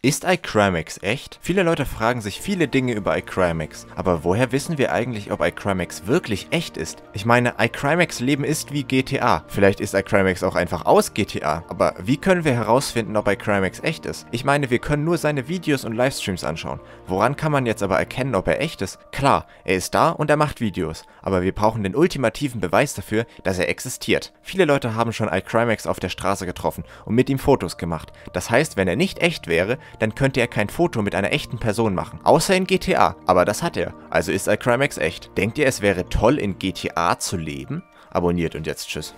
Ist iCrimex echt? Viele Leute fragen sich viele Dinge über iCrimex, aber woher wissen wir eigentlich, ob iCrimex wirklich echt ist? Ich meine, iCrimex Leben ist wie GTA. Vielleicht ist iCrimex auch einfach aus GTA, aber wie können wir herausfinden, ob iCrimex echt ist? Ich meine, wir können nur seine Videos und Livestreams anschauen. Woran kann man jetzt aber erkennen, ob er echt ist? Klar, er ist da und er macht Videos, aber wir brauchen den ultimativen Beweis dafür, dass er existiert. Viele Leute haben schon iCrimex auf der Straße getroffen und mit ihm Fotos gemacht. Das heißt, wenn er nicht echt wäre, dann könnte er kein Foto mit einer echten Person machen. Außer in GTA. Aber das hat er. Also ist iCrimex echt. Denkt ihr, es wäre toll, in GTA zu leben? Abonniert und jetzt tschüss.